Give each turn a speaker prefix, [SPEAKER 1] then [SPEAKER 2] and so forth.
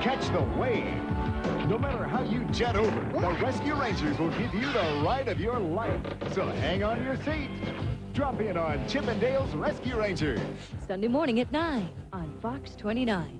[SPEAKER 1] catch the wave. No matter how you jet over, the Rescue Rangers will give you the ride of your life. So hang on your seat. Drop in on Chip 'n Dale's Rescue Rangers.
[SPEAKER 2] Sunday morning at 9 on Fox 29.